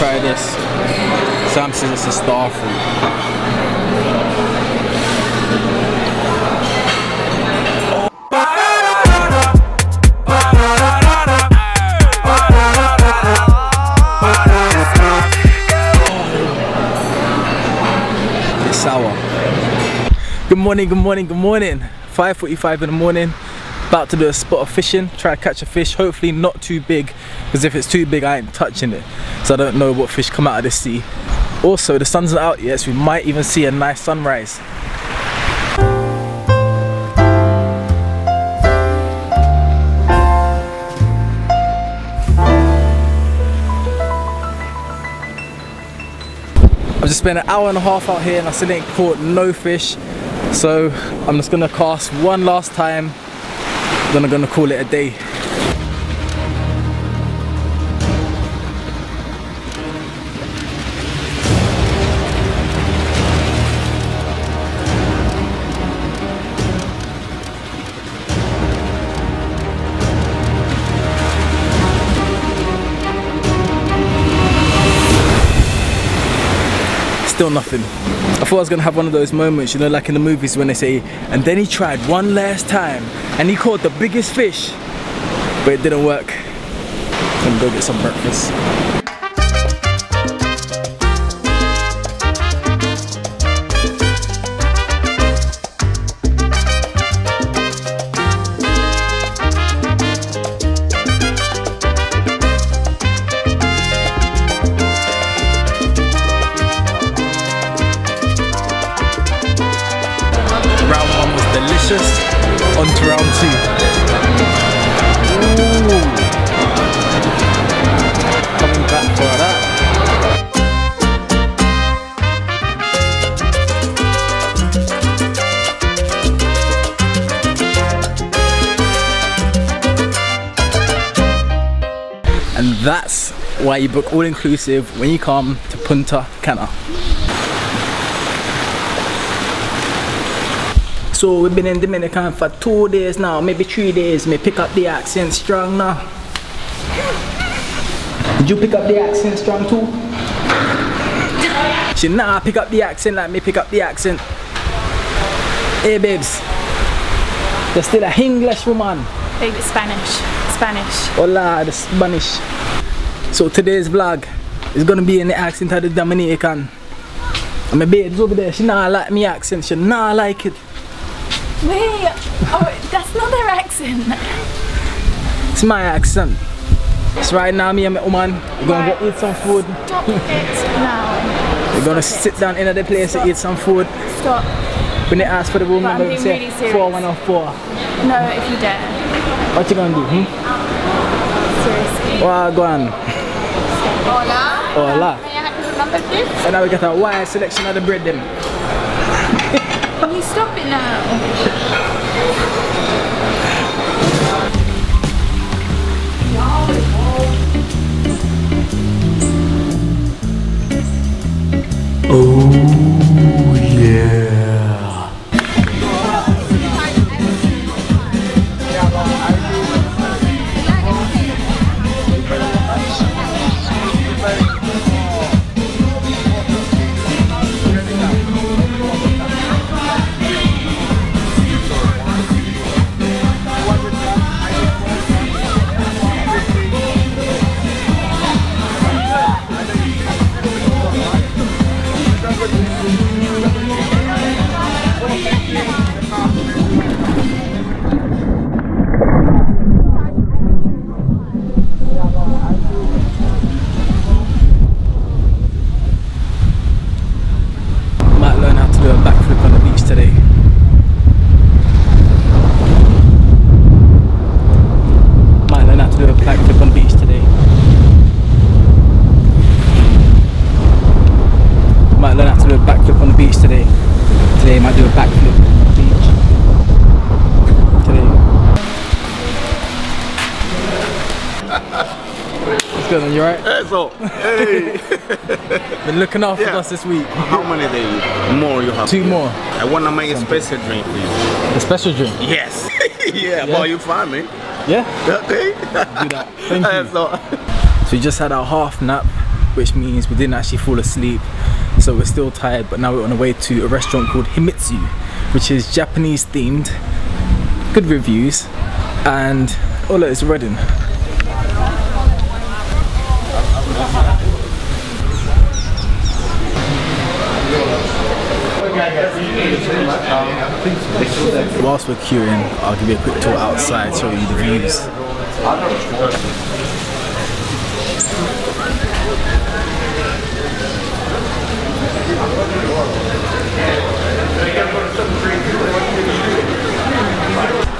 try this. Sam says it's a star fruit. It's sour. Good morning, good morning, good morning. 5.45 in the morning. About to do a spot of fishing, try to catch a fish, hopefully not too big, because if it's too big I ain't touching it. So I don't know what fish come out of the sea. Also, the sun's not out yet, so we might even see a nice sunrise. I've just spent an hour and a half out here and I still ain't caught no fish. So I'm just gonna cast one last time, then I'm gonna call it a day. Still nothing. I thought I was gonna have one of those moments, you know, like in the movies when they say, and then he tried one last time and he caught the biggest fish, but it didn't work. I'm gonna go get some breakfast. Why you book all inclusive when you come to Punta Cana. So we've been in Dominican for two days now, maybe three days. May pick up the accent strong now. Did you pick up the accent strong too? She nah pick up the accent like me pick up the accent. Hey babes. You're still a English woman. Baby, Spanish. Spanish. Hola, the Spanish. So today's vlog is gonna be in the accent of the Dominican. And my babes over there, she not like me accent, she not like it. Wait, oh, that's not their accent. It's my accent. So right now me and my woman, we're gonna go eat some food. Stop it now. We're gonna Stop sit it. down in the place to eat some food. Stop. When they ask for the room number, say really serious. 4104. No, if you dare. What you gonna do? Hmm? Seriously. Well, go on. Hola. Hola. May I have your number, please? And now we got a wide selection of the bread them. Can you stop it now? Hey, Been looking after Yeah. us this week. how many days more you have? Two more. I want to make a special drink, please. A special drink. Yes. yeah, boy, you find me. Yeah? Okay. Do that. Thank you. so, we just had our half nap. which means we didn't actually fall asleep. So we're still tired, but now we're on the way to a restaurant called Himitsu, which is Japanese themed. Good reviews, and oh look, it's a Whilst we're queuing, I'll give you a quick tour outside, show you the views.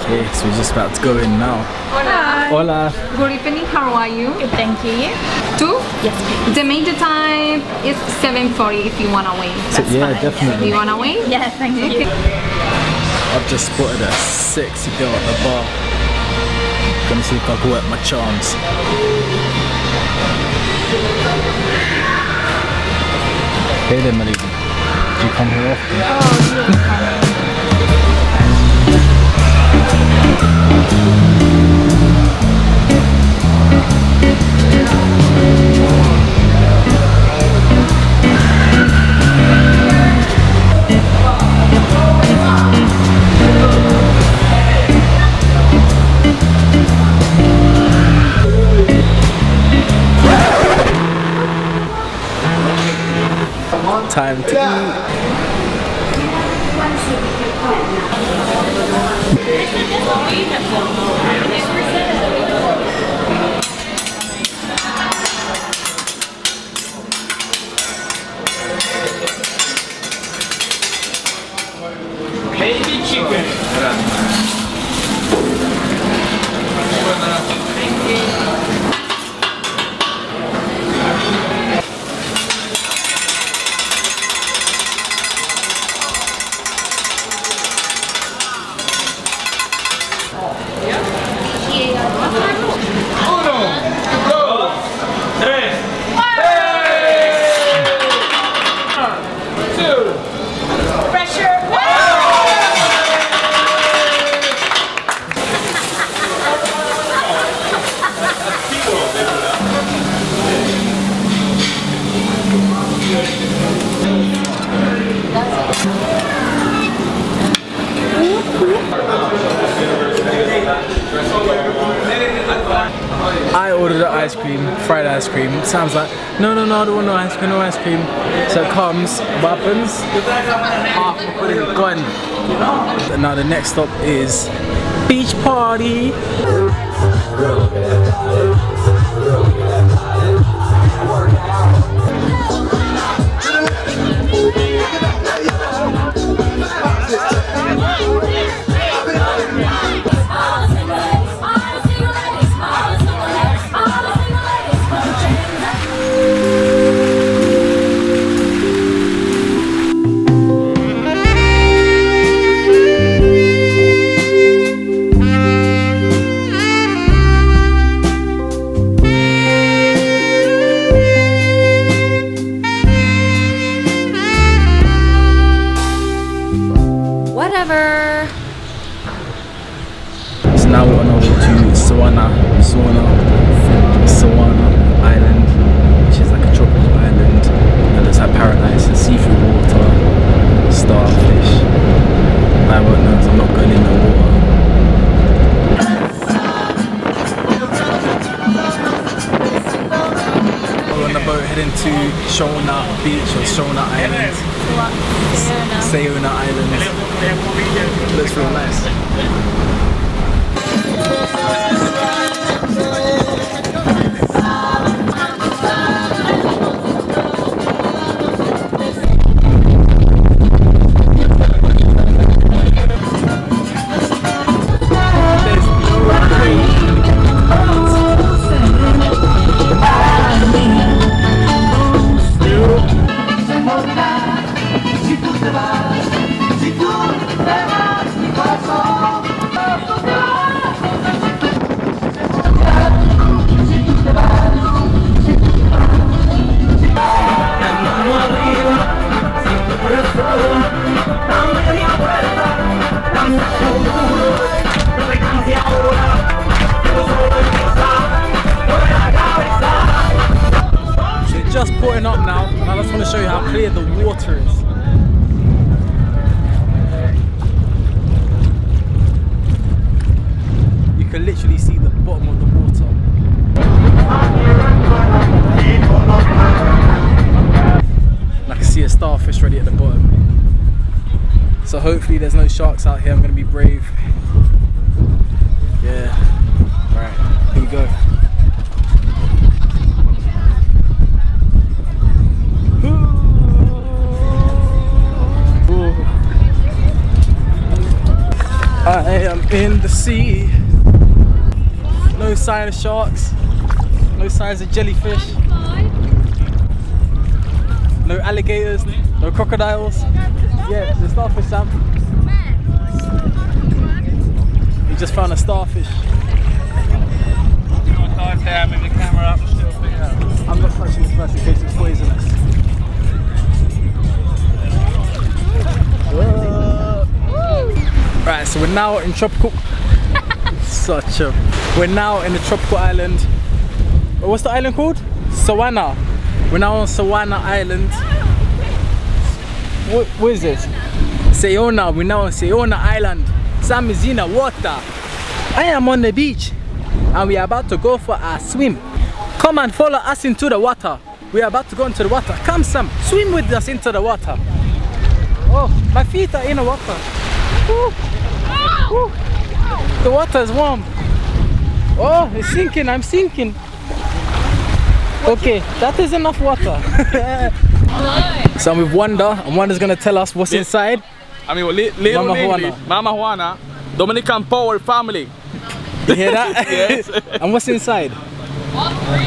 Okay, so we're just about to go in now. Hola. Hola. Good evening. How are you? Good, thank you. Two. Yes, please. The major time is 7:40 if you wanna wait. So, yeah, fine. definitely. You wanna wait? Yeah, thank you. I've just spotted a sexy girl at the bar. Gonna see if I can work my charms. Hey there, lady. Do you come here often? Time to eat. I ordered the ice cream, fried ice cream. Sounds like, no, no, no, I don't want no ice cream, no ice cream. So it comes, happens? Half the pudding gone. Now the next stop is beach party. I won't know 'cause I'm not going in the water. We're on the boat heading to Shona Beach or Shona Island, Saona Island. Looks real nice. Hopefully there's no sharks out here. I'm gonna be brave. Yeah. Alright, here we go. I am in the sea. No sign of sharks. No signs of jellyfish. No alligators. No crocodiles. Yeah, the starfish, Sam. We just found a starfish. Dive down the camera up. I'm not touching this first in case it's poisonous. Right, so we're now in tropical. Such a. We're now in the tropical island. What's the island called? Sawana. We're now on Sawana Island. What, what is this? Saona. We're now on Saona Island. Sam is in the water. I am on the beach and we are about to go for a swim. Come and follow us into the water. We are about to go into the water. Come Sam, swim with us into the water. Oh, my feet are in the water. The water is warm. Oh, it's sinking, I'm sinking. Okay, that is enough water. so I'm with Wanda, and Wanda's gonna tell us what's inside. I mean, little Mama English, Juana. Mama Juana, Dominican Power Family. You hear that? Yes. and what's inside? No.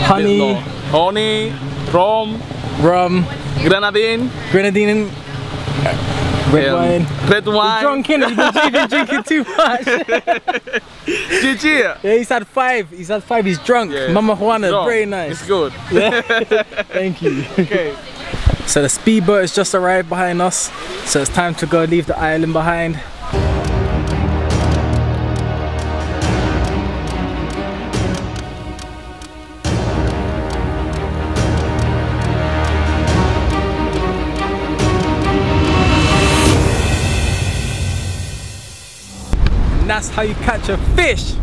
Honey, Honey, rum, rum, grenadine, grenadine, red um, wine. red wine, drunk, innit? You've been, drinking too much. GG. yeah, he's had five. He's had five. He's drunk. Yeah. Mama Juana, Strong. very nice. It's good. Thank you. Okay. So the speedboat has just arrived behind us. So it's time to go leave the island behind. That's how you catch a fish.